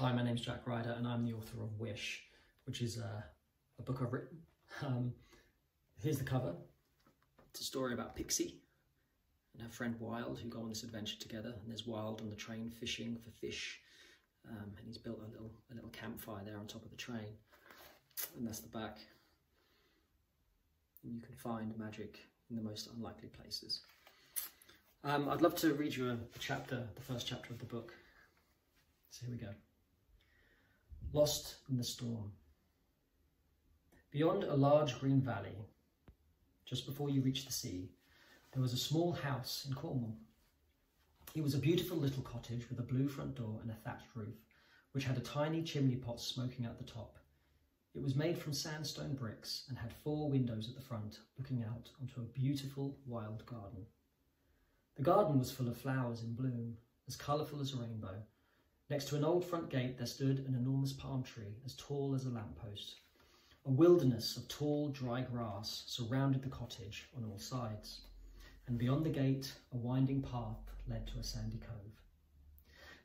Hi, my name's Jack Ryder and I'm the author of Wish, which is a, a book I've written. Um, here's the cover. It's a story about Pixie and her friend Wild who go on this adventure together. And there's Wild on the train fishing for fish. Um, and he's built a little, a little campfire there on top of the train. And that's the back. And you can find magic in the most unlikely places. Um, I'd love to read you a, a chapter, the first chapter of the book. So here we go. Lost in the storm. Beyond a large green valley, just before you reach the sea, there was a small house in Cornwall. It was a beautiful little cottage with a blue front door and a thatched roof, which had a tiny chimney pot smoking at the top. It was made from sandstone bricks and had four windows at the front, looking out onto a beautiful wild garden. The garden was full of flowers in bloom, as colourful as a rainbow, Next to an old front gate there stood an enormous palm tree as tall as a lamppost. A wilderness of tall, dry grass surrounded the cottage on all sides, and beyond the gate a winding path led to a sandy cove.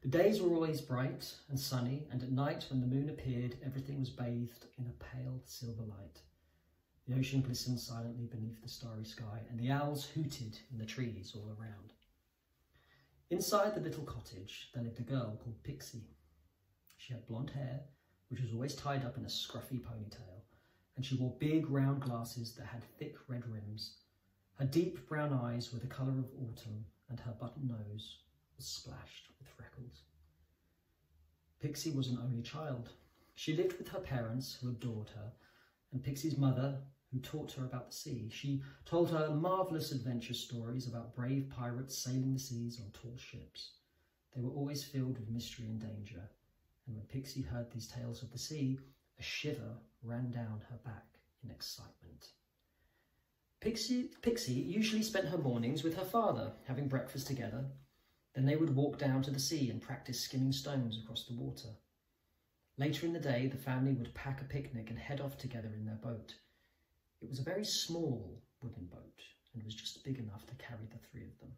The days were always bright and sunny, and at night when the moon appeared, everything was bathed in a pale silver light. The ocean glistened silently beneath the starry sky, and the owls hooted in the trees all around. Inside the little cottage, there lived a girl called Pixie. She had blonde hair, which was always tied up in a scruffy ponytail, and she wore big round glasses that had thick red rims. Her deep brown eyes were the colour of autumn, and her button nose was splashed with freckles. Pixie was an only child. She lived with her parents, who adored her, and Pixie's mother, who taught her about the sea. She told her marvellous adventure stories about brave pirates sailing the seas on tall ships. They were always filled with mystery and danger, and when Pixie heard these tales of the sea, a shiver ran down her back in excitement. Pixie, Pixie usually spent her mornings with her father, having breakfast together. Then they would walk down to the sea and practice skimming stones across the water. Later in the day, the family would pack a picnic and head off together in their boat. It was a very small wooden boat and was just big enough to carry the three of them.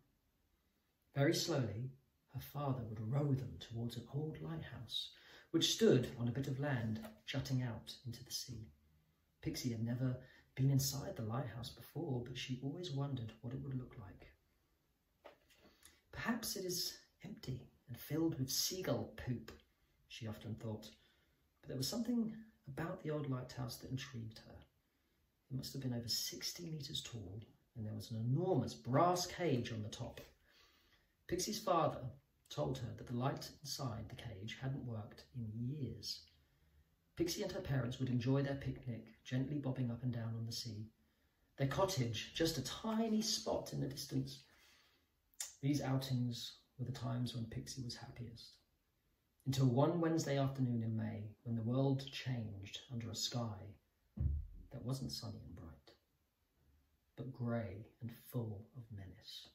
Very slowly, her father would row them towards an old lighthouse, which stood on a bit of land jutting out into the sea. Pixie had never been inside the lighthouse before, but she always wondered what it would look like. Perhaps it is empty and filled with seagull poop, she often thought, but there was something about the old lighthouse that intrigued her. It must have been over 60 metres tall, and there was an enormous brass cage on the top. Pixie's father told her that the light inside the cage hadn't worked in years. Pixie and her parents would enjoy their picnic, gently bobbing up and down on the sea. Their cottage, just a tiny spot in the distance. These outings were the times when Pixie was happiest. Until one Wednesday afternoon in May, when the world changed under a sky wasn't sunny and bright, but grey and full of menace.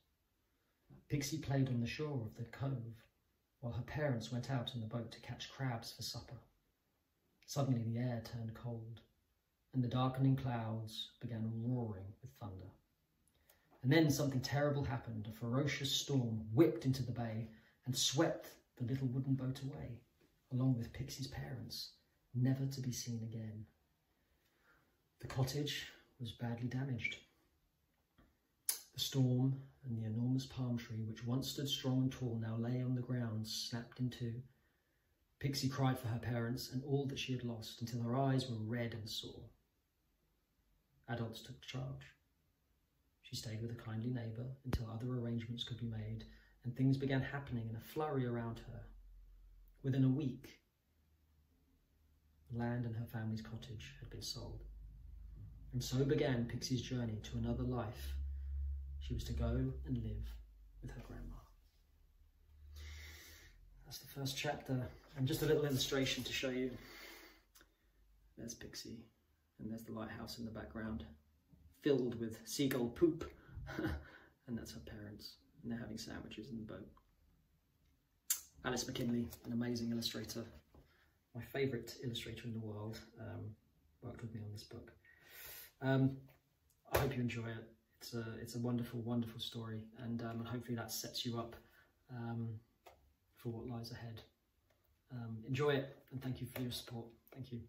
Pixie played on the shore of the cove, while her parents went out in the boat to catch crabs for supper. Suddenly the air turned cold, and the darkening clouds began roaring with thunder. And then something terrible happened. A ferocious storm whipped into the bay and swept the little wooden boat away, along with Pixie's parents, never to be seen again. The cottage was badly damaged. The storm and the enormous palm tree, which once stood strong and tall, now lay on the ground, snapped in two. Pixie cried for her parents and all that she had lost until her eyes were red and sore. Adults took charge. She stayed with a kindly neighbour until other arrangements could be made and things began happening in a flurry around her. Within a week, land and her family's cottage had been sold. And so began Pixie's journey to another life. She was to go and live with her grandma. That's the first chapter, and just a little illustration to show you. There's Pixie, and there's the lighthouse in the background, filled with seagull poop, and that's her parents, and they're having sandwiches in the boat. Alice McKinley, an amazing illustrator, my favourite illustrator in the world, um, worked with me on this book. Um, I hope you enjoy it. It's a, it's a wonderful, wonderful story, and, um, and hopefully that sets you up um, for what lies ahead. Um, enjoy it and thank you for your support. Thank you.